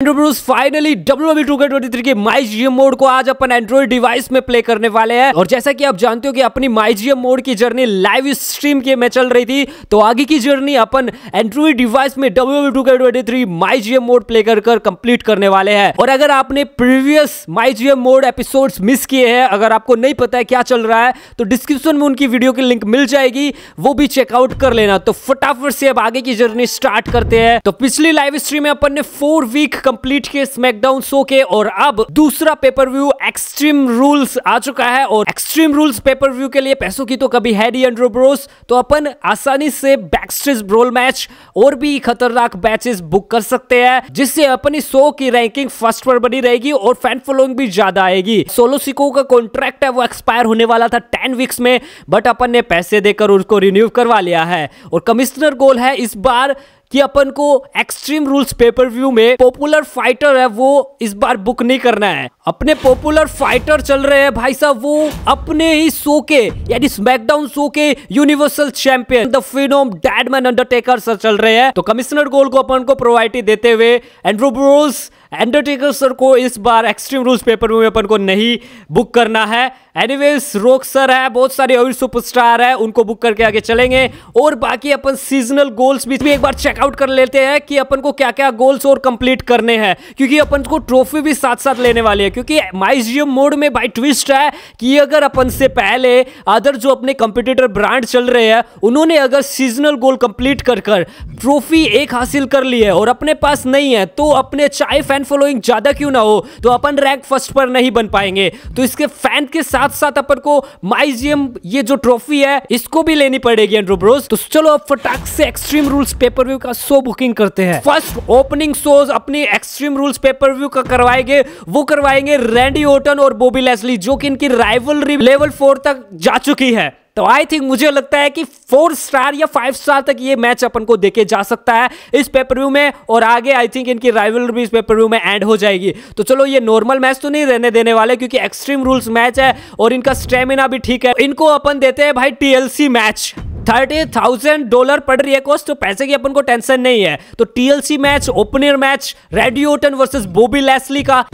Finally W two twenty three के my GM mode को आज अपन एंड्रॉइड डिवाइस में प्ले करने वाले हैं। और जैसा कि आप जानते हो कि अपनी माई जीएम मोड की जर्नी लाइव स्ट्रीम के में चल रही थी तो आगे की जर्नी अपन एंड्रॉइड डिवाइस में W two twenty three my GM mode play कर कर कंप्लीट करने वाले हैं। और अगर आपने previous my GM mode episode miss किए हैं, अगर आपको नहीं पता है क्या चल रहा है तो डिस्क्रिप्शन में उनकी वीडियो की लिंक मिल जाएगी, वो भी चेकआउट कर लेना। तो फटाफट से अब आगे की जर्नी स्टार्ट करते हैं। तो पिछली लाइव स्ट्रीम में अपन ने फोर वीक कंप्लीट के स्मैकडाउन शो के और अब दूसरा pay per view Extreme Rules आ चुका है और एक्सट्रीम रूल्स पेपर व्यू के लिए पैसों की तो कभी है नहीं एंड्रो ब्रोस तो अपन आसानी से बैकस्टेज ब्रोल मैच और भी खतरनाक मैचेस बुक कर सकते हैं, जिससे अपनी शो की रैंकिंग फ़र्स्ट पर बनी रहेगी और फ़ैन फॉलोइंग भी ज़्यादा आएगी। सोलो सिको का कॉन्ट्रैक्ट है, वो एक्सपायर होने वाला था टेन वीक्स में बट अपन ने पैसे देकर उसको रिन्यू करवा लिया है। और कमिश्नर गोल है इस बार कि अपन को Extreme Rules pay per view में पॉपुलर फाइटर है, वो इस बार बुक नहीं करना है। अपने पॉपुलर फाइटर चल रहे हैं भाई साहब, वो अपने ही शो के, यानी स्मैकडाउन शो के universal champion the phenom deadman Undertaker sir चल रहे हैं। तो कमिश्नर गोल को अपन को प्रोवाइटी देते हुए एंड्रू ब्रोस एंडरटेकर सर को इस बार एक्सट्रीम रूल्स पेपर में अपन को नहीं बुक करना है। एनीवेज रोक सर है बहुत सारे और सुपरस्टार है उनको बुक करके आगे चलेंगे। और बाकी अपन सीजनल गोल्स भी, एक बार चेकआउट कर लेते हैं कि अपन को क्या क्या गोल्स और कंप्लीट करने हैं। क्योंकि अपन को ट्रॉफी भी साथ साथ लेने वाली है क्योंकि माइजियम मोड में बाई ट्विस्ट है कि अगर अपन से पहले अदर जो अपने कंपिटिटर ब्रांड चल रहे हैं उन्होंने अगर सीजनल गोल कंप्लीट कर कर ट्रॉफी एक हासिल कर ली है और अपने पास नहीं है तो अपने फ़ैन फॉलोइंग ज़्यादा क्यों ना हो तो अपन रैंक फ़र्स्ट पर नहीं बन पाएँगे। तो इसके फ़ैन के साथ साथ अपन को माइजियम ये जो ट्रॉफी है, इसको भी लेनी पड़ेगी एंड्रो ब्रोस तो चलो अब फटाक से Extreme Rules pay per view का शो बुकिंग करते हैं। फ़र्स्ट ओपनिंग शोज़ अपनी Extreme Rules pay per view का करवाएँगे। वो करवाएँगे रैंडी ओटन और बोबी लेसली जो कि इनकी राइवलरी लेवल फोर तक जा चुकी है। तो आई थिंक मुझे लगता है कि फोर स्टार या फाइव स्टार तक ये मैच अपन को देखे जा सकता है इस पेपर व्यू में और आगे आई थिंक इनकी राइवल भी इस पेपर व्यू में एंड हो जाएगी। तो चलो ये नॉर्मल मैच तो नहीं रहने देने वाले क्योंकि एक्सट्रीम रूल्स मैच है और इनका स्टेमिना भी ठीक है। इनको अपन देते हैं भाई TLC match thirty thousand dollar पड़ रही है कॉस्ट तो पैसे की अपन को टेंशन नहीं है। तो टीएलसी मैच ओपनर मैच रेडियोटन वर्सेस बोबी लेसली का।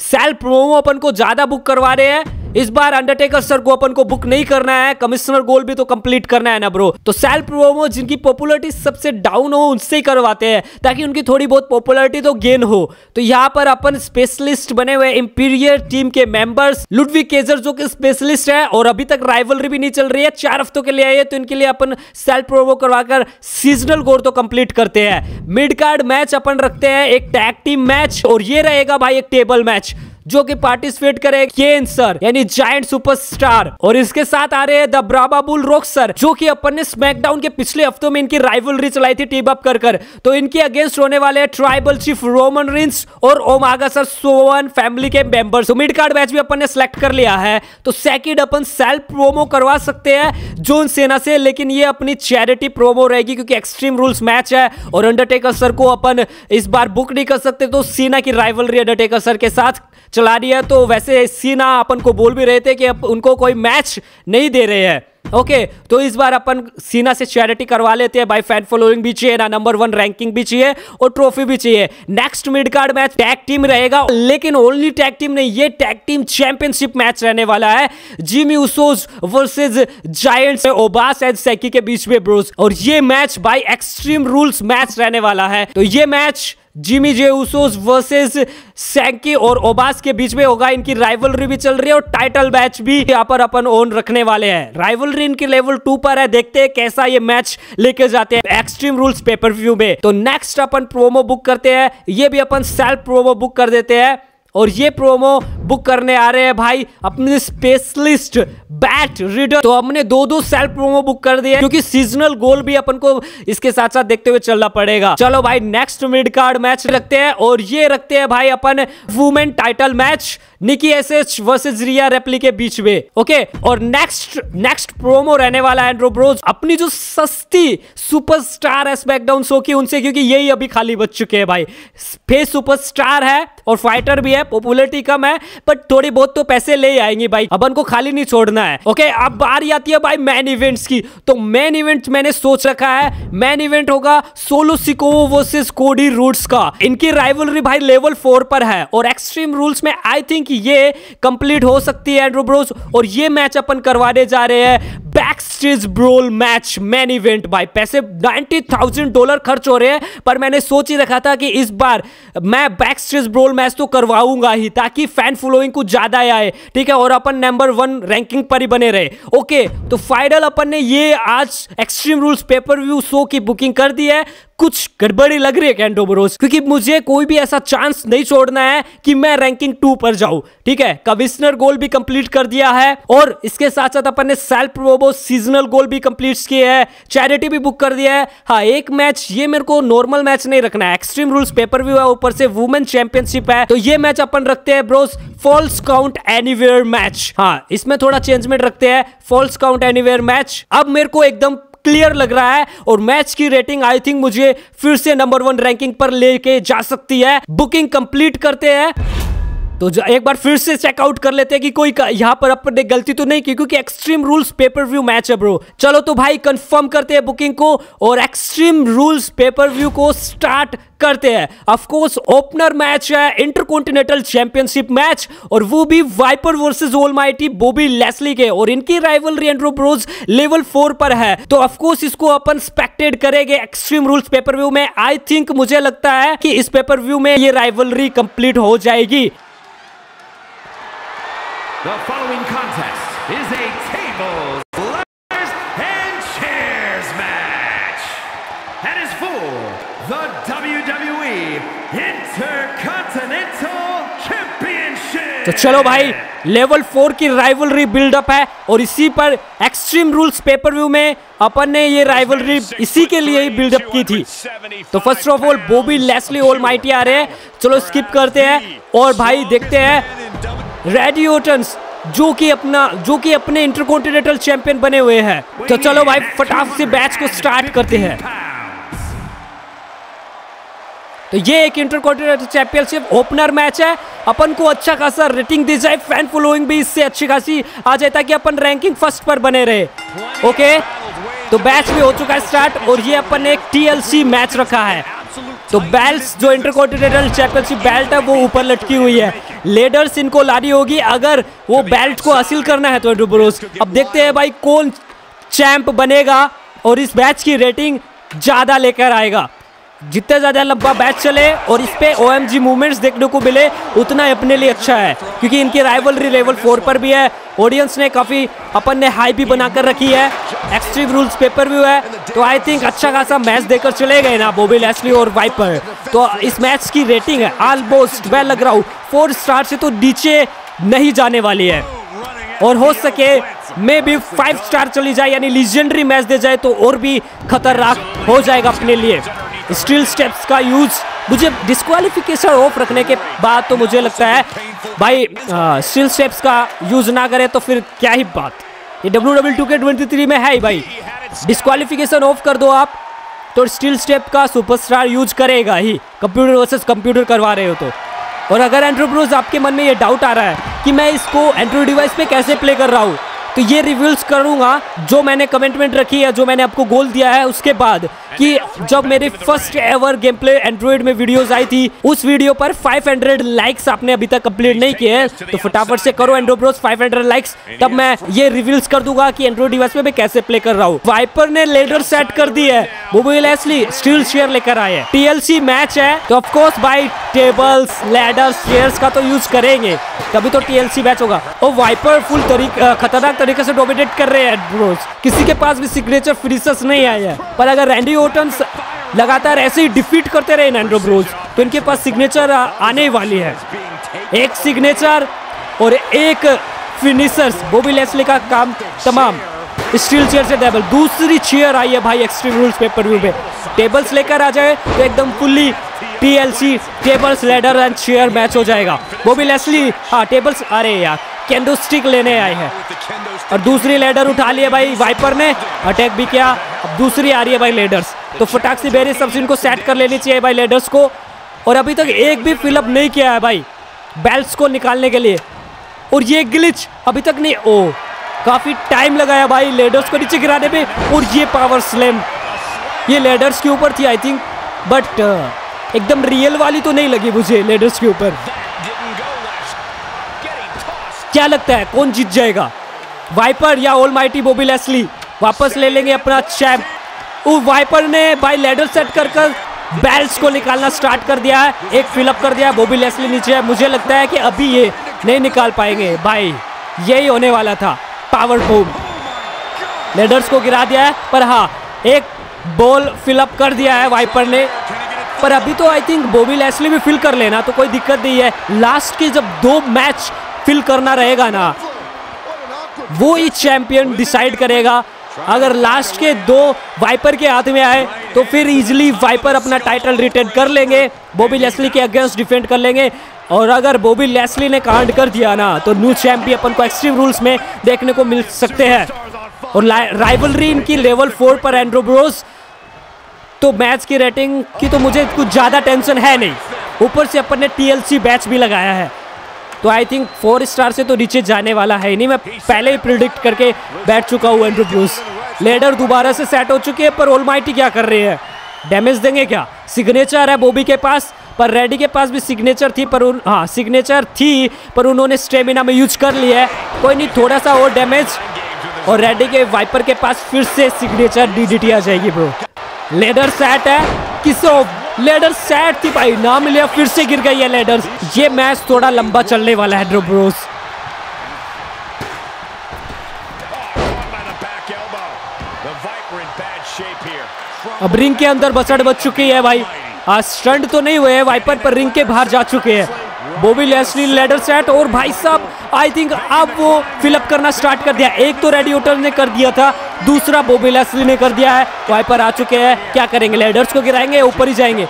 सेल्फ प्रोमो अपन को ज़्यादा बुक करवा रहे हैं। इस बार अंडरटेकर सर को अपन को बुक नहीं करना है कमिश्नर गोल भी तो कंप्लीट करना है ना ब्रो तो सेल्फ प्रोमो जिनकी पॉपुलरिटी सबसे डाउन हो, उनसे ही करवाते हैं, ताकि उनकी थोड़ी बहुत पॉपुलरिटी तो गेन हो। तो यहाँ पर अपन स्पेशलिस्ट बने हुए इंपीरियर टीम के मेंबर्स लुडवी केजर जो कि स्पेशलिस्ट है, और अभी तक राइवलरी भी नहीं चल रही है, चार हफ्तों के लिए आई है तो इनके लिए अपन सेल्फ प्रोमो करवाकर सीजनल गोल तो कंप्लीट करते हैं। मिड कार्ड मैच अपन रखते हैं, एक टैग टीम मैच और ये रहेगा भाई एक टेबल मैच जो कि पार्टिसिपेट करे केन सर यानी जायंट सुपरस्टार और इसके साथ आ रहे हैं the Brahma bull Rock sir जो कि अपन ने स्मैकडाउन के पिछले हफ्तों में इनकी राइवलरी चलाई थी टीम अप कर कर। तो इनके अगेंस्ट होने वाले हैं ट्राइबल चीफ रोमन रिंस और ओमागा सर सोवन फैमिली के मेंबर्स तो मिड कार्ड मैच भी अपन ने सिलेक्ट कर लिया है। तो सेकंड अपन सेल्फ प्रोमो करवा सकते हैं जोन सेना से, लेकिन ये अपनी चैरिटी प्रोमो रहेगी क्योंकि एक्सट्रीम रूल्स मैच है और अंडरटेकर सर को अपन इस बार बुक नहीं कर सकते। तो सेना की राइवलरी अंडरटेकर सर के साथ चला रही है। तो वैसे सीना अपन को बोल भी रहे थे कि अब उनको कोई मैच नहीं दे रहे हैं। ओके okay, तो इस बार अपन सीना से चैरिटी करवा लेते हैं। भाई फ़ैन फॉलोइंग भी चाहिए ना नंबर वन रैंकिंग भी चाहिए और ट्रॉफी भी चाहिए। Next mid card match tag team रहेगा लेकिन ओनली टैग टीम नहीं ये टैग टीम चैंपियनशिप मैच रहने वाला है। Jimmy Usos versus giants ओबास and सेकी के बीच में ब्रोस और ये मैच बाय एक्सट्रीम रूल्स मैच रहने वाला है। तो ये match Jimmy Jey Usos versus सैंकी और ओबास के बीच में होगा। इनकी राइवलरी भी चल रही है और टाइटल मैच भी यहाँ पर अपन ओन रखने वाले हैं। राइवलरी इनकी लेवल टू पर है। देखते हैं कैसा ये मैच लेके जाते हैं एक्सट्रीम रूल्स पेपर व्यू में। तो नेक्स्ट अपन प्रोमो बुक करते हैं। ये भी अपन सेल्फ प्रोमो बुक कर देते हैं। और ये प्रोमो बुक करने आ रहे हैं भाई, अपने स्पेशलिस्ट बैट रीडर तो हमने दो दो सेल्फ प्रोमो बुक कर दिए, क्योंकि सीजनल गोल भी अपन को इसके साथ साथ देखते हुए चलना पड़ेगा। चलो भाई नेक्स्ट मिड कार्ड मैच रखते हैं, और ये रखते हैं भाई अपन women title match Nikki S H versus Rhea Ripley के बीच में ओके और नेक्स्ट नेक्स्ट प्रोमो रहने वाला है एंड्रो ब्रोज अपनी जो सस्ती सुपरस्टार है स्मैकडाउन शो की, उनसे, क्योंकि यही अभी खाली बच चुके हैं भाई। फेस सुपरस्टार है, और फाइटर भी है पॉपुलरिटी कम है बट थोड़ी बहुत तो पैसे ले आएँगे भाई। अपन को खाली नहीं छोड़ना है। ओके अब बारी आती है भाई मैन इवेंट्स की। तो मैन इवेंट मैंने सोच रखा है। मैन इवेंट होगा Solo Sikoa versus Cody Rhodes का। इनकी राइवलरी भाई लेवल फोर पर है। और एक्सट्रीम रूल्स में आई थिंक ये कंप्लीट हो सकती है एंड्रो ब्रोस और ये मैच अपन करवाने जा रहे हैं। Backstage brawl match main event भाई। पैसे नाइन्टी थाउज़ेंड डॉलर खर्च हो रहे हैं, पर मैंने सोच ही रखा था कि इस बार मैं बैक स्टेज ब्रोल मैच तो करवाऊँगा ही, ताकि फ़ैन फॉलोइंग कुछ ज़्यादा आए, ठीक है? और अपन नंबर वन रैंकिंग पर ही बने रहे। ओके तो फाइनल अपन ने ये आज Extreme Rules pay per view show की बुकिंग कर दी है। कुछ गड़बड़ी लग रही है कैंटो ब्रोस क्योंकि मुझे कोई भी ऐसा चांस नहीं छोड़ना है कि मैं रैंकिंग टू पर जाऊँ, ठीक है? कमिश्नर गोल भी कंप्लीट कर दिया है, और इसके साथ साथ अपन ने सेल्फ प्रोबो सीजनल गोल भी कंप्लीट किए हैं। चैरिटी भी बुक कर दिया है। हाँ एक मैच ये मेरे को नॉर्मल मैच नहीं रखना है। एक्सट्रीम रूल्स पेपर व्यू है, ऊपर से वुमेन चैंपियनशिप है। तो ये मैच अपन रखते हैं bros falls count anywhere match हाँ इसमें थोड़ा चेंजमेंट रखते हैं। फॉल्स काउंट एनीवेयर मैच अब मेरे को एकदम क्लियर लग रहा है और मैच की रेटिंग आई थिंक मुझे फिर से नंबर वन रैंकिंग पर लेके जा सकती है। बुकिंग कंप्लीट करते हैं। तो एक बार फिर से चेकआउट कर लेते हैं कि कोई यहाँ पर अपने गलती तो नहीं की, क्योंकि Extreme Rules pay per view match है ब्रो चलो तो भाई कंफर्म करते हैं बुकिंग को और Extreme Rules pay per view को स्टार्ट करते हैं। ऑफ़ कोर्स ओपनर मैच है इंटरकॉन्टिनेंटल चैंपियनशिप मैच और वो भी Viper versus Almighty Bobby Lashley के और इनकी राइवलरी एंड्रो ब्रोज लेवल फोर पर है। तो ऑफ़ कोर्स इसको अपन स्पेक्टेड करेंगे Extreme Rules pay per view में। आई थिंक मुझे लगता है कि इस पेपर व्यू में ये राइवलरी कंप्लीट हो जाएगी। The following contest is a tables, ladders, and chairs match. That is for the WWE Intercontinental Championship. तो चलो भाई लेवल फोर की राइवलरी बिल्डअप है और इसी पर एक्सट्रीम रूल्स पेपर व्यू में अपन ने ये राइवलरी इसी के लिए ही बिल्डअप की थी तो first of all Bobby Lesley almighty आ रहे हैं चलो स्किप करते हैं और भाई देखते हैं रेडियोटन्स जो कि अपना, जो कि अपने इंटरकॉन्टिनेंटल चैंपियन बने हुए हैं। तो चलो भाई फटाक से बैच को स्टार्ट करते हैं। तो ये एक इंटरकॉन्टिनेंटल चैंपियनशिप ओपनर मैच है। अपन को अच्छा खासा रेटिंग दी जाए फ़ैन फॉलोइंग भी इससे अच्छी खासी आ जाए, ताकि अपन रैंकिंग फ़र्स्ट पर बने रहे। ओके तो बैच भी हो चुका है स्टार्ट और ये अपन ने एक टीएलसी मैच रखा है। तो बेल्ट जो इंटरकॉन्टिनेंटल चैंपियनशिप बेल्ट है वो ऊपर लटकी हुई है। लेडर्स इनको लानी होगी अगर वो बेल्ट को हासिल करना है तो ब्रोस अब देखते हैं भाई कौन चैंप बनेगा और इस मैच की रेटिंग ज़्यादा लेकर आएगा। जितना ज़्यादा लंबा बैच चले और इस पे ओ एम मूवमेंट्स देखने को मिले, उतना अपने लिए अच्छा है, क्योंकि इनकी राइवलरी लेवल फोर पर भी है। ऑडियंस ने काफ़ी अपन ने हाई भी बनाकर रखी है। एक्सट्रीम रूल्स पेपर व्यू है। तो आई थिंक अच्छा खासा मैच देकर चले गए ना बोबी लेस्ली और वाइपर तो इस मैच की रेटिंग है ऑलमोस्ट वेल लग रहा हूँ। फोर स्टार से तो नीचे नहीं जाने वाली है। और हो सके मे भी फाइव स्टार चली जाए, यानी लीजेंडरी मैच दे जाए तो और भी खतरनाक हो जाएगा अपने लिए। स्टील स्टेप्स का यूज़ मुझे डिस्कालिफिकेशन ऑफ़ रखने के बाद तो मुझे लगता है, भाई स्टील स्टेप्स का यूज़ ना करे तो फिर क्या ही बात। ये W W two K twenty three में है ही भाई। डिस्कालिफिकेशन ऑफ़ कर दो आप तो स्टील स्टेप का सुपरस्टार यूज़ करेगा ही। कंप्यूटर वर्सेस कंप्यूटर करवा रहे हो तो। और अगर एंड्रो ब्रोज आपके मन में ये डाउट आ रहा है कि मैं इसको एंड्रॉइड डिवाइस पे कैसे प्ले कर रहा हूँ तो ये रिव्यूल्स करूँगा जो मैंने कमेंटमेंट रखी है जो मैंने आपको गोल दिया है उसके बाद कि जब मेरी first ever game play Android में वीडियोस आई थी उस वीडियो पर 500 लाइक्स आपने अभी तक कंप्लीट नहीं किए हैं। तो फटाफट से करो एंड्रोब्रोस 500 लाइक्स तब मैं ये रिव्यूल्स कर दूँगा कि एंड्रॉइड डिवाइस में मैं कैसे प्ले कर रहा हूँ। वाइपर ने लेडर सेट कर दी है। मोबाइल एसली स्टील शेयर लेकर आए हैं। टीएलसी मैच है। तो ऑफकोर्स बाई टेबल्स लेडर्स चेयर्स का तो यूज़ करेंगे। तभी तो टीएलसी मैच होगा। और वाइपर फुल तरीके खतरनाक तरीके से डोमिनेट कर रहे हैं ब्रोज किसी के पास भी सिग्नेचर फिनिशर्स नहीं आए हैं। पर अगर रैंडी ओटन्स लगातार ऐसे ही डिफीट करते रहे नैंड्रो ब्रोज तो इनके पास सिग्नेचर आने वाली है। एक सिग्नेचर और एक फिनिशर्स बोबी लेस्ली का काम तमाम। स्टील चेयर से टेबल दूसरी चेयर आई है भाई Extreme Rules pay per view पे। टेबल्स लेकर आ जाए तो एकदम fully TLC tables ladder and chair match हो जाएगा। बोबी लेस्ली हाँ टेबल्स अरे यार कैंडो स्टिक लेने आए हैं। और दूसरी लेडर उठा लिया भाई वाइपर ने अटैक भी किया। अब दूसरी आ रही है भाई लेडर्स तो फटाक से बेरी सब इनको सेट कर लेनी चाहिए भाई लेडर्स को। और अभी तक एक भी फिलअप नहीं किया है भाई बेल्ट को निकालने के लिए। और ये ग्लिच अभी तक नहीं, ओ, काफ़ी टाइम लगाया भाई लेडर्स को नीचे गिराने में और ये पावर स्लैम ये लेडर्स के ऊपर थी आई थिंक बट एकदम रियल वाली तो नहीं लगी मुझे लेडर्स के ऊपर। क्या लगता है, कौन जीत जाएगा? वाइपर या ओल माइटी बोबी लेस्ली वापस ले लेंगे अपना चैम्प वो वाइपर ने भाई लेडर सेट कर कर बेल्ट्स को निकालना स्टार्ट कर दिया है। एक फिलअप कर दिया है बोबी लेस्ली नीचे है। मुझे लगता है कि अभी ये नहीं निकाल पाएँगे। भाई, यही होने वाला था। पावर बूम लेडर्स को गिरा दिया है, पर हाँ एक बॉल फिलअप कर दिया है वाइपर ने। पर अभी तो आई थिंक बोबी लेस्ली भी फिल कर लेना तो कोई दिक्कत नहीं है। लास्ट के जब दो मैच फिल करना रहेगा ना, वो ही चैंपियन डिसाइड करेगा। अगर लास्ट के दो वाइपर के हाथ में आए तो फिर इजीली वाइपर अपना टाइटल रिटेन कर लेंगे बॉबी लेस्ली के अगेंस्ट डिफेंड कर लेंगे। और अगर बॉबी लेस्ली ने कांड कर दिया ना तो न्यू चैंपियन अपन को एक्सट्रीम रूल्स में देखने को मिल सकते हैं। और राइवलरी इनकी लेवल फोर पर एंड्रोब्रोस तो मैच की रेटिंग की तो मुझे कुछ ज़्यादा टेंशन है नहीं। ऊपर से अपन ने टीएलसी बैच भी लगाया है। तो आई थिंक फोर स्टार से तो नीचे जाने वाला है नहीं। मैं पहले ही प्रिडिक्ट करके बैठ चुका हूँ एंड्रू ब्रूस लेडर दोबारा से सेट हो चुकी है, पर ओलमाइटी क्या कर रहे हैं? डैमेज देंगे क्या? सिग्नेचर है बोबी के पास, पर रेडी के पास भी सिग्नेचर थी, पर उन हाँ सिग्नेचर थी, पर उन्होंने स्टेमिना में यूज़ कर लिया है। कोई नहीं थोड़ा सा और डैमेज और रेडी के वाइपर के पास फिर से सिग्नेचर डीडीटी आ जाएगी ब्रो लेडर सेट है। किसो लेडर सेट थी भाई, ना मिले, फिर से गिर गई है लेडर ये मैच थोड़ा लंबा चलने वाला है ड्रोब्रोस अब रिंग के अंदर बसड़ बच चुकी है भाई। आज स्टंट तो नहीं हुए हैं, वाइपर पर रिंग के बाहर जा चुके हैं। बोबी लेस्ली लेडर सेट और भाई साहब आई थिंक अब वो फिलअप करना स्टार्ट कर दिया। एक तो रेडियोटर ने कर दिया था, दूसरा बोबी लेस्ली ने कर दिया है। वाइपर आ चुके हैं, क्या करेंगे? लेडर्स को गिराएँगे, ऊपर ही जाएँगे?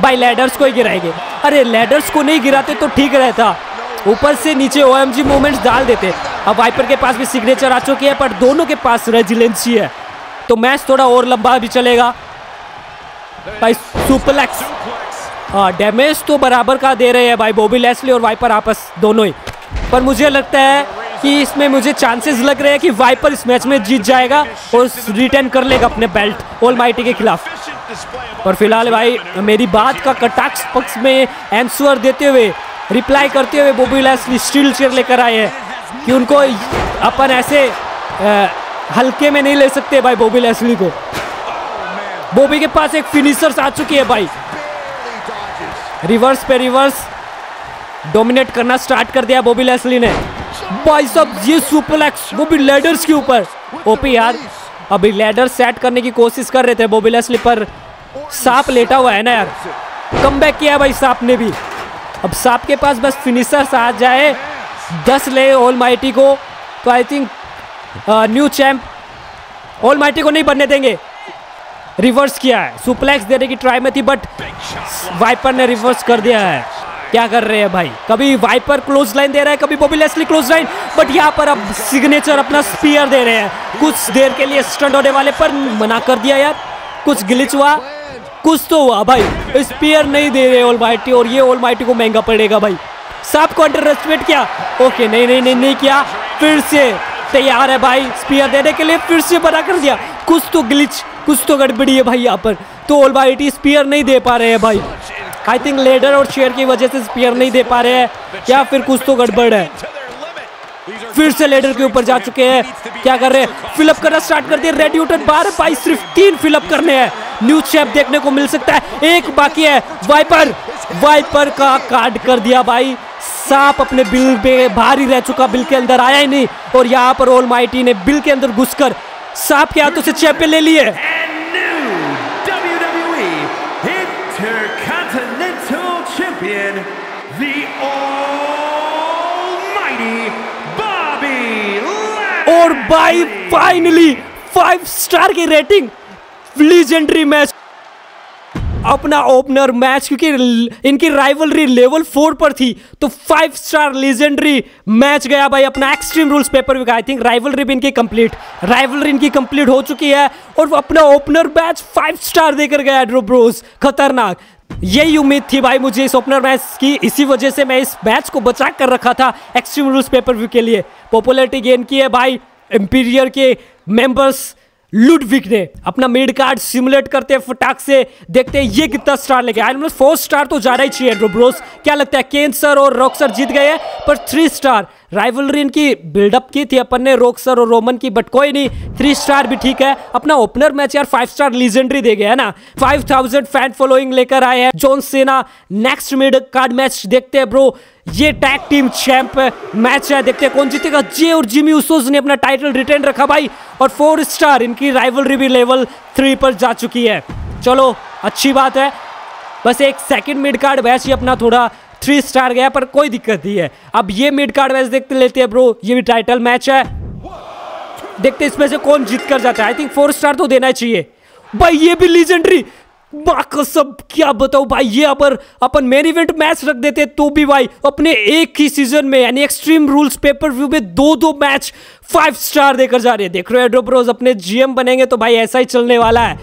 भाई लेडर्स को ही गिराएँगे। अरे लेडर्स को नहीं गिराते तो ठीक रहता। ऊपर से नीचे ओ एम मूवमेंट्स डाल देते। अब वाइपर के पास भी सिग्नेचर आ चुकी है, पर दोनों के पास रेजिलेंसी है तो मैच थोड़ा और लंबा भी चलेगा। भाई सुपरलेक्स हाँ डैमेज तो बराबर का दे रहे हैं भाई बॉबी लेस्ली और वाइपर आपस दोनों ही। पर मुझे लगता है कि इसमें मुझे चांसेस लग रहे हैं कि वाइपर इस मैच में जीत जाएगा और रिटर्न कर लेगा अपने बेल्ट ओल माइटी के खिलाफ। पर फ़िलहाल भाई मेरी बात का कटाक्ष पक्ष में आंसर देते हुए रिप्लाई करते हुए बॉबी लेस्ली स्टील चेयर लेकर आए हैं कि उनको अपन ऐसे आ, हल्के में नहीं ले सकते भाई बॉबी लेस्ली को। बॉबी के पास एक फिनिशर्स आ चुकी है भाई। रिवर्स पे रिवर्स। डोमिनेट करना स्टार्ट कर दिया बॉबी लेस्ली ने। भाई सब ये सुपरलेक्स वो भी लेडर्स के ऊपर। ओपी यार, अभी लेडर सेट करने की कोशिश कर रहे थे बॉबी लेस्ली पर। सांप लेटा हुआ है ना यार। कम बैक किया भाई सांप ने भी। अब सांप के पास बस फिनिशर्स आ जाए। दस ले ऑल माइटी को। तो I think new champ all mighty को नहीं बनने देंगे। रिवर्स किया है। सुप्लेक्स देने की ट्राई में थी बट वाइपर ने रिवर्स कर दिया है। क्या कर रहे हैं भाई? कभी वाइपर क्लोज लाइन दे रहा है, कभी Bobby Lashley clothesline but यहाँ पर अब सिग्नेचर अपना स्पीयर दे रहे हैं। कुछ देर के लिए स्टंट होने वाले पर मना कर दिया यार। कुछ गिलिच हुआ? कुछ तो हुआ भाई। स्पीयर नहीं दे रहे ओल माइटी और ये ओल माइटी को महँगा पड़ेगा भाई। सबको अंडर रेस्पेक्ट किया। ओके नहीं नहीं नहीं नहीं किया। फिर से तैयार है भाई। स्पीयर देने के लिए फिर से बना कर दिया। कुछ तो ग्लिच कुछ तो गड़बड़ी है भाई यहाँ पर। तो ओल माइटी स्पीयर नहीं दे पा रहे हैं भाई। आई थिंक लेडर और शेयर की वजह से स्पीयर नहीं दे पा रहे हैं, या फिर कुछ तो गड़बड़ है। फिर से लेडर के ऊपर जा चुके हैं। क्या कर रहे हैं? फिलअप करना स्टार्ट कर दिया रेड यूटन बारह, बाईस सिर्फ़ तीन फिलअप करने हैं। न्यू शेप देखने को मिल सकता है। एक बाकी है। वाइपर वाइपर का कार्ड कर दिया भाई। सांप अपने बिल पे ही रह चुका, बिल के अंदर आया ही नहीं। और यहाँ पर ओल माइटी ने बिल के अंदर घुसकर सांप के हाथों से चैंपियन ले लिए। Bobby और बाई फाइनली फाइव स्टार की रेटिंग लीजेंडरी मैच अपना ओपनर मैच क्योंकि इनकी राइवलरी लेवल फोर पर थी तो फाइव स्टार लीजेंडरी मैच गया भाई अपना एक्सट्रीम रूल्स पेपर भी आई थिंक राइवलरी भी इनकी कंप्लीट राइवलरी इनकी कंप्लीट हो चुकी है, और अपना ओपनर मैच फाइव स्टार देकर गया ड्रो ब्रोस खतरनाक। यही उम्मीद थी भाई मुझे इस ओपनर मैच की, इसी वजह से मैं इस मैच को बचा कर रखा था एक्सट्रीम रूल्स पेपर व्यू के लिए। पॉपुलरिटी गेन की है भाई एम्पीरियर के मेंबर्स लुडविक ने अपना मिड कार्ड सिमुलेट करते हैं, फटाक से देखते हैं, ये कितना स्टार लेके आए। फोर स्टार तो जा रहा ही चाहिए ब्रोस। क्या लगता है, केन सर और रॉक सर जीत गए हैं? पर थ्री स्टार राइवलरी इनकी बिल्डअप की थी, अपन ने रोक सर और रोमन की बट कोई नहीं थ्री स्टार भी ठीक है। अपना ओपनर मैच यार फाइव स्टार लीजेंडरी दे गया है ना। फाइव थाउज़ेंड फ़ैन फॉलोइंग लेकर आए हैं, जॉन सेना नेक्स्ट मिड कार्ड मैच देखते हैं ब्रो ये टैग टीम चैंप मैच है, देखते हैं कौन जीतेगा। जे और जिमी उसोज ने अपना टाइटल रिटेन रखा भाई, और फोर स्टार इनकी राइवलरी भी लेवल थ्री पर जा चुकी है। चलो, अच्छी बात है। बस एक सेकंड मिड कार्ड मैच ही अपना थोड़ा थ्री स्टार गया, पर कोई दिक्कत नहीं है। अब ये मिड कार्ड मैच देखते लेते हैं ब्रो ये भी टाइटल मैच है। देखते इसमें से कौन जीत कर जाता है। आई थिंक फोर स्टार तो देना चाहिए। भाई, ये भी लीजेंडरी सब क्या बताओ भाई, ये अपर अपन मेन इवेंट मैच रख देते तो भी भाई, अपने एक ही सीज़न में, यानी एक्सट्रीम रूल्स पेपर व्यू में दो दो मैच फाइव स्टार देकर जा रहे हैं। देख रहे हो ब्रोज अपने जीएम बनेंगे तो भाई ऐसा ही चलने वाला है।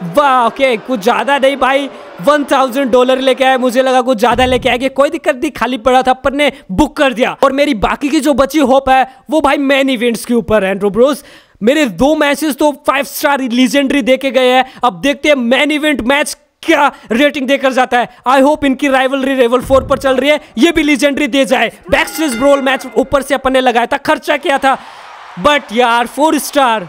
वाह ओके कुछ ज़्यादा नहीं भाई। वन थाउज़ेंड डॉलर लेके आए, मुझे लगा कुछ ज़्यादा लेके आएँगे। कोई दिक्कत नहीं, खाली पड़ा था पर ने बुक कर दिया। और मेरी बाकी की जो बची होप है, वो भाई मेन इवेंट्स के ऊपर है एंड्रो ब्रोस मेरे दो मैचेस तो फाइव स्टार लीजेंडरी देके गए हैं। अब देखते हैं मेन इवेंट मैच क्या रेटिंग देकर जाता है। आई होप इनकी राइवलरी रेवल फोर पर चल रही है। ये भी लीजेंडरी दे जाए। बैक्स ब्रोल मैच ऊपर से अपन ने लगाया था, खर्चा किया था। बट यार फोर स्टार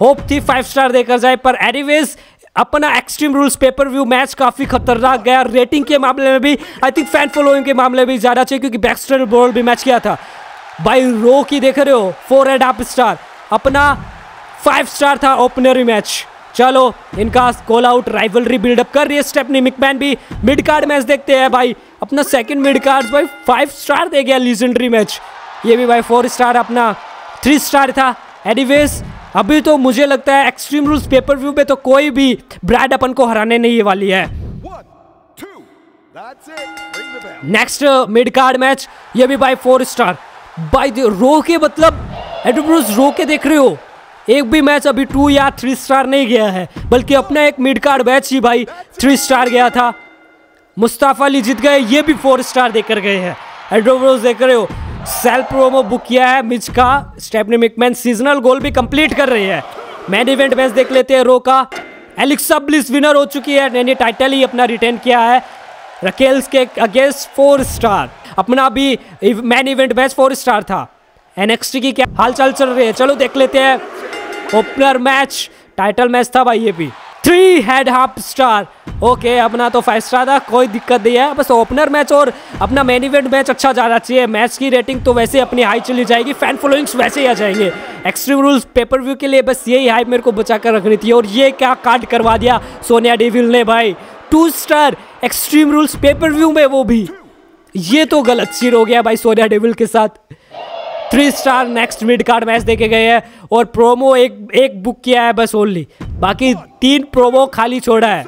होप थी फाइव स्टार देकर जाए, पर एनीवेज अपना extreme rules pay per view match काफ़ी खतरनाक गया। रेटिंग के मामले में भी आई थिंक फ़ैन फॉलोइंग के मामले में भी ज़्यादा चाहिए, क्योंकि बैक्स्टर बॉल भी मैच किया था। बाई रो की देख रहे हो फोर एंड हाफ़ स्टार अपना फाइव स्टार था ओपनरी मैच चलो, इनका कॉल आउट राइवलरी बिल्डअप कर रही है स्टेपनी मिकमैन भी। मिड कार्ड मैच देखते हैं भाई। अपना सेकंड मिड कार्ड भाई फाइव स्टार दे गया लीजेंडरी मैच ये भी भाई फोर स्टार अपना थ्री स्टार था। एनीवेज अभी तो मुझे लगता है एक्सट्रीम रूल्स पेपर व्यू में तो कोई भी ब्रांड अपन को हराने नहीं वाली है। नेक्स्ट मिड कार्ड मैच ये भी भाई फोर स्टार बाई रो के मतलब एडब्रूस रो के देख रहे हो? एक भी मैच अभी टू या थ्री स्टार नहीं गया है बल्कि अपना एक मिड कार्ड मैच ही भाई थ्री स्टार गया था। मुस्ताफा अली जीत गए ये भी फोर स्टार देकर गए हैं। एडोब्रोस देख रहे हो? सेल्फ प्रोमो बुक किया है मिच का। स्टेपनी मिकमैन सीजनल गोल भी कंप्लीट कर रही है। मैन इवेंट मैच देख लेते हैं रो का। एलिक्सा ब्लिस विनर हो चुकी है यानी टाइटल ही अपना रिटेन किया है। रकेल्स के अगेंस्ट फोर स्टार अपना भी main event match four star था। एनएक्सटी की क्या हालचाल चल रही है? चलो देख लेते हैं। ओपनर मैच टाइटल मैच था भाई ये भी। Three and half star okay अपना तो फाइव स्टार था, कोई दिक्कत नहीं है। बस ओपनर मैच और अपना मेन इवेंट मैच अच्छा जाना चाहिए। मैच की रेटिंग तो वैसे अपनी हाई चली जाएगी। फ़ैन फॉलोइंग्स वैसे ही आ जाएँगे। एक्सट्रीम रूल्स पेपर व्यू के लिए बस यही हाइप मेरे को बचा कर रखनी थी और ये क्या कार्ड करवा दिया सोनिया डेविल ने भाई। Two star extreme rules pay per view में वो भी। ये तो गलत सीन हो गया भाई सोनिया डेविल के साथ। Three star next mid card match देखे गए हैं और प्रोमो एक एक बुक किया है बस ओनली बाकी तीन प्रोमो खाली छोड़ा है।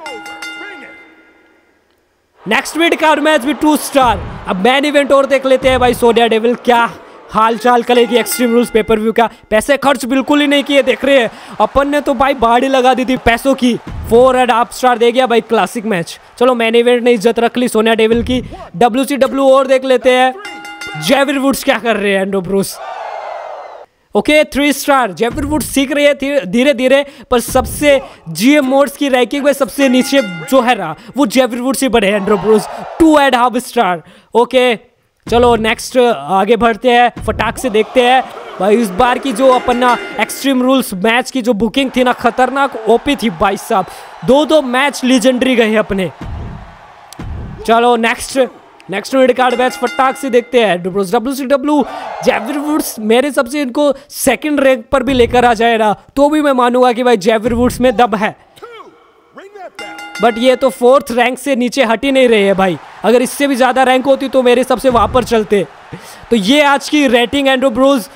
नेक्स्ट मिड कार्ड मैच भी टू स्टार अब मैन इवेंट और देख लेते हैं भाई सोडिया डेविल क्या हाल चाल करेगी एक्सट्रीम रूल्स पेपर व्यू का। पैसे खर्च बिल्कुल ही नहीं किए, देख रहे हैं। अपन ने तो भाई बाड़ी लगा दी थी पैसों की। फोर एंड हाफ़ स्टार दे गया भाई क्लासिक मैच चलो मैन इवेंट ने इज़्ज़त रख ली सोनिया डेविल की। डब्ल्यू सी डब्ल्यू और देख लेते हैं। जेविर वुड्स क्या कर रहे हैं एंडो Bruce okay three star Xavier Woods सीख रही है धीरे धीरे, पर सबसे जीएम मोड्स की रैंकिंग में सबसे नीचे जो है ना, वो जेविर वुड्स ही बढ़े एंड्रो Bruce two and half star okay चलो नेक्स्ट आगे बढ़ते हैं, फटाक से देखते हैं। भाई, इस बार की जो अपना एक्सट्रीम रूल्स मैच की जो बुकिंग थी ना, खतरनाक ओपी थी भाई साहब। दो दो मैच लीजेंडरी गए अपने। चलो next next mid card match फटाक से देखते हैं W C W Xavier Woods मेरे सबसे इनको सेकंड रैंक पर भी लेकर आ जाए ना तो भी मैं मानूँगा कि भाई जैविर वुड्स में दब है बट ये तो फोर्थ रैंक से नीचे हट ही नहीं रहे हैं भाई अगर इससे भी ज़्यादा रैंक होती तो मेरे सबसे वहाँ पर चलते तो ये आज की रेटिंग एंड्रो ब्रोज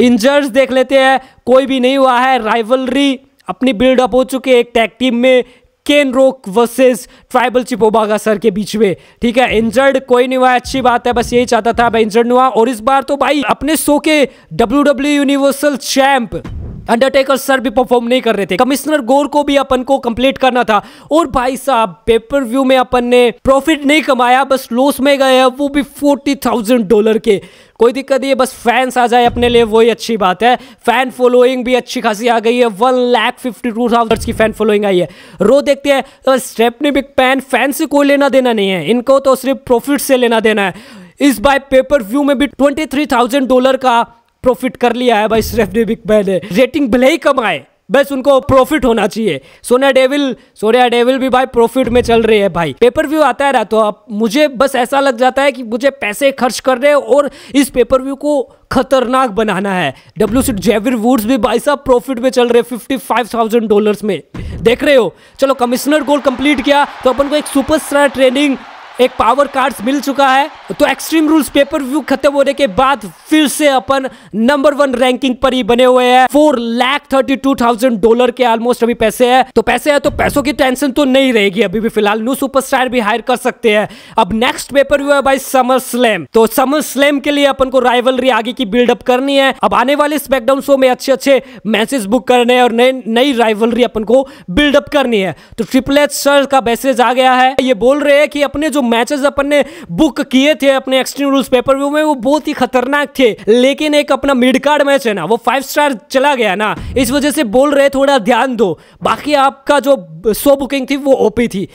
इंजर्स देख लेते हैं कोई भी नहीं हुआ है राइवलरी अपनी बिल्डअप हो चुके एक टैग टीम में केन रोक वर्सेज ट्राइबल चिपोबागा सर के बीच में। ठीक है, इंजर्ड कोई नहीं हुआ, अच्छी बात है, बस यही चाहता था, भाई इंजर्ड नहीं हुआ, और इस बार तो भाई अपने शो के W W universal champ Undertaker sir भी परफॉर्म नहीं कर रहे थे। कमिश्नर गोर को भी अपन को कंप्लीट करना था। और भाई साहब पेपर व्यू में अपन ने प्रॉफिट नहीं कमाया, बस लॉस में गए वो भी फोर्टी थाउज़ेंड डॉलर के। कोई दिक्कत नहीं है, बस फैंस आ जाए अपने लिए, वही अच्छी बात है। फ़ैन फॉलोइंग भी अच्छी खासी आ गई है। One lakh fifty two thousand की फ़ैन फॉलोइंग आई है। रो देखते हैं स्टेपनी बिग पैन फ़ैन से कोई लेना देना नहीं है। इनको तो सिर्फ़ प्रॉफिट से लेना देना है। इस बाय पेपर व्यू में भी ट्वेंटी थ्री थाउज़ेंड डॉलर का प्रॉफिट कर लिया है भाई बिग पैन ने रेटिंग भले ही कमाए बस उनको प्रॉफिट होना चाहिए। सोनिया डेविल सोनिया डेविल भी भाई प्रॉफिट में चल रही है भाई। पेपर व्यू आता है ना तो अब मुझे बस ऐसा लग जाता है कि मुझे पैसे खर्च कर रहे हैं और इस पेपर व्यू को खतरनाक बनाना है। डब्ल्यू सी जेविर वुड्स भी भाई साहब प्रॉफिट में चल रहे फिफ्टी फाइव थाउज़ेंड डॉलर में। देख रहे हो? चलो कमिश्नर गोल कंप्लीट किया तो अपन को एक सुपरस्टार ट्रेनिंग एक पावर कार्ड्स मिल चुका है तो एक्सट्रीम रूल्स पेपर व्यू खत्म होने के बाद फिर से अपन नंबर वन रैंकिंग पर ही बने हुए हैं। Four lakh thirty two thousand dollar के ऑलमोस्ट अभी पैसे है। तो पैसे है तो पैसों की टेंशन तो नहीं रहेगी, अभी भी फ़िलहाल न्यू सुपरस्टार भी हायर कर सकते हैं। अब नेक्स्ट पेपर व्यू है भाई समर स्लैम तो समर स्लैम के लिए अपन को राइवलरी आगे की बिल्डअप करनी है। अब आने वाले स्पेकडाउन शो में अच्छे अच्छे मैसेज बुक करने और नए, नई राइवलरी अपन को बिल्डअप करनी है। तो ट्रिपल एच सर का मैसेज आ गया है। ये बोल रहे हैं कि अपने जो मैचेस अपन ने बुक किए थे अपने एक्सट्रीम रूल्स पेपर व्यू में, वो बहुत ही खतरनाक थे। लेकिन एक अपना मिड कार्ड मैच है ना, वो फाइव स्टार चला गया ना, इस वजह से बोल रहे थोड़ा ध्यान दो। बाकी आपका जो शो बुकिंग थी, वो ओपी थी।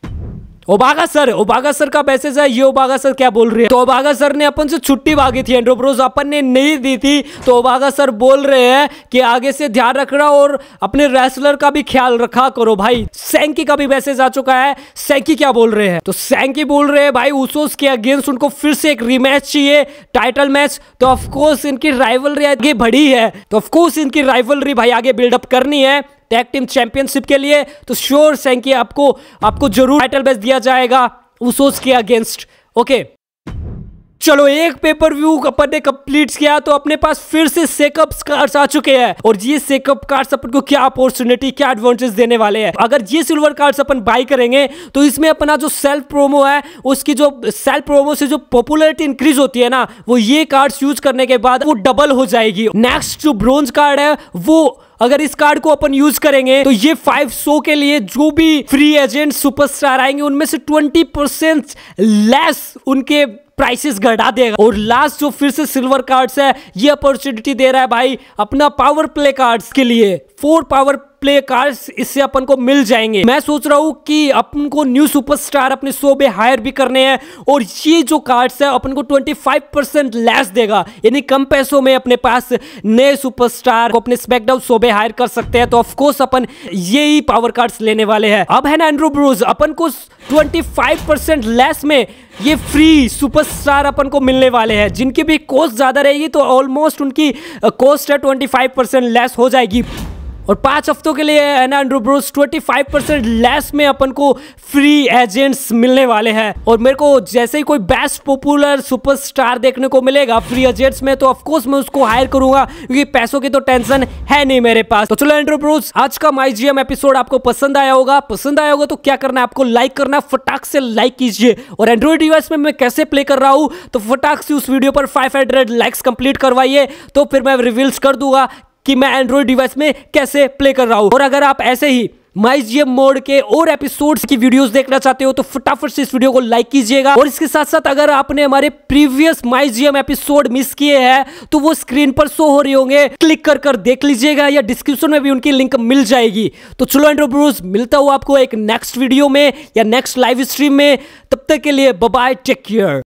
ओबागा सर ओबागा सर का मैसेज है, ये ओबागा सर क्या बोल रहे हैं? तो ओबागा सर ने अपन से छुट्टी मांगी थी एंड्रोब्रोज अपन ने नहीं दी थी। तो ओबागा सर बोल रहे हैं कि आगे से ध्यान रखना और अपने रेसलर का भी ख्याल रखा करो भाई। सैंकी का भी मैसेज आ चुका है। सैंकी क्या बोल रहे हैं? तो सैंकी बोल रहे हैं, भाई उसोस के अगेंस्ट उनको फिर से एक रिमैच चाहिए टाइटल मैच तो ऑफकोर्स इनकी राइवलरी आगे बढ़ी है। तो ऑफकोर्स इनकी राइवलरी भाई आगे बिल्डअप करनी है। टैग टीम चैंपियनशिप के लिए तो श्योर सैंकी आपको आपको ज़रूर टाइटल बेस्ट दिया जाएगा उसोस के अगेंस्ट ओके चलो, एक पेपर व्यू अपन ने कंप्लीट किया तो अपने पास फिर से सेकअप कार्ड्स आ चुके हैं। और ये सेकअप कार्ड्स अपन को क्या अपॉर्चुनिटी क्या एडवांटेज देने वाले हैं? अगर ये सिल्वर कार्ड्स अपन बाई करेंगे तो इसमें अपना जो सेल्फ प्रोमो है, उसकी जो सेल्फ प्रोमो से जो पॉपुलरिटी इंक्रीज होती है ना, वो ये कार्ड्स यूज़ करने के बाद वो डबल हो जाएगी। नेक्स्ट जो ब्रोंज कार्ड है, वो अगर इस कार्ड को अपन यूज़ करेंगे तो ये फाइव शो के लिए जो भी फ्री एजेंट सुपरस्टार आएँगे, उनमें से ट्वेंटी परसेंट लेस उनके प्राइसेस घटा देगा। और लास्ट जो फिर से सिल्वर कार्ड्स है, ये अपॉर्चुनिटी दे रहा है भाई, अपना पावर प्ले कार्ड्स के लिए। फोर पावर प्ले कार्ड्स इससे अपन को मिल जाएँगे। मैं सोच रहा हूँ कि अपन को न्यू सुपरस्टार अपने शो में हायर भी करने हैं और ये जो कार्ड्स है, अपन को 25 परसेंट लेस देगा। यानी कम पैसों में अपने पास नए सुपरस्टार को अपने स्पेकडाउन शो में हायर कर सकते हैं। तो ऑफकोर्स अपन ये ही पावर कार्ड्स लेने वाले हैं। अब है ना एंड्रो ब्रूज अपन को 25 परसेंट लेस में ये फ्री सुपरस्टार अपन को मिलने वाले हैं। जिनकी भी कॉस्ट ज़्यादा रहेगी तो ऑलमोस्ट उनकी कॉस्ट है 25 परसेंट लेस हो जाएगी। और पाँच हफ्तों के लिए एना bros twenty five percent less में अपन को फ्री एजेंट्स मिलने वाले हैं। और मेरे को जैसे ही कोई बेस्ट पॉपुलर सुपरस्टार देखने को मिलेगा फ्री एजेंट्स में तो ऑफकोर्स मैं उसको हायर करूँगा, क्योंकि पैसों की तो टेंशन है नहीं मेरे पास। तो चलो एंड्रो ब्रोस, आज का माई जीएम एपिसोड आपको पसंद आया होगा। पसंद आया होगा तो क्या करना है? आपको लाइक करना फटाक से लाइक कीजिए। और एंड्रॉइड डिवाइस में मैं कैसे प्ले कर रहा हूँ? तो फटाक से उस वीडियो पर फाइव लाइक्स कंप्लीट करवाइए। तो फिर मैं रिवील्स कर दूँगा कि मैं एंड्रॉइड डिवाइस में कैसे प्ले कर रहा हूँ? और अगर आप ऐसे ही माइजियम मोड के और एपिसोड्स की वीडियोस देखना चाहते हो तो फटाफट से इस वीडियो को लाइक कीजिएगा। और इसके साथ साथ अगर आपने हमारे प्रीवियस माइजियम एपिसोड मिस किए हैं तो वो स्क्रीन पर शो हो रही होंगे। क्लिक कर कर देख लीजिएगा, या डिस्क्रिप्शन में भी उनकी लिंक मिल जाएगी। तो चलो एंड्रो ब्रूज मिलता हूँ आपको एक नेक्स्ट वीडियो में या नेक्स्ट लाइव स्ट्रीम में। तब तक के लिए बाय टेक केयर